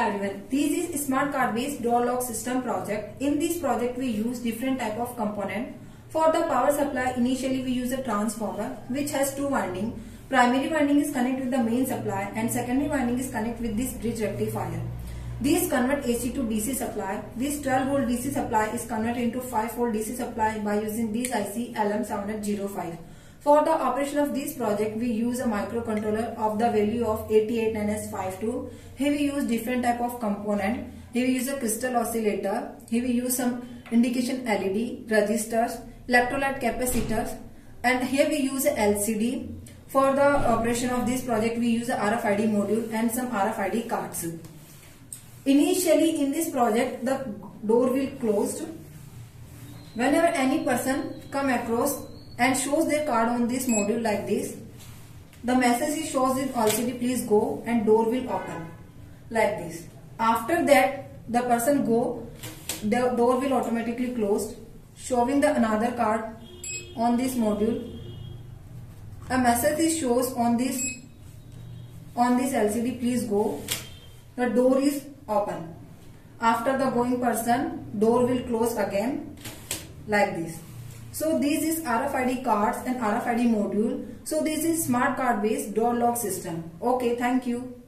Everyone, this is smart card based door lock system project. In this project we use different type of component. For the power supply initially we use a transformer which has two winding. Primary winding is connected with the main supply and secondary winding is connected with this bridge rectifier. These convert AC to DC supply. This 12 volt DC supply is converted into 5 volt DC supply by using this IC LM7805. For the operation of this project, we use a microcontroller of the value of AT89S52. Here we use different type of component. Here we use a crystal oscillator. Here we use some indication LED, resistors, electrolyte capacitors and here we use a LCD. For the operation of this project, we use a RFID module and some RFID cards. Initially in this project, the door will closed. Whenever any person come across and shows their card on this module like this. The message is shows in LCD please go and door will open like this. After that the person go the door will automatically closed showing the another card on this module. A message is shows on this on this LCD please go the door is open. After the going person door will close again like this. So this is RFID cards and RFID module. So this is smart card based door lock system. Okay, thank you.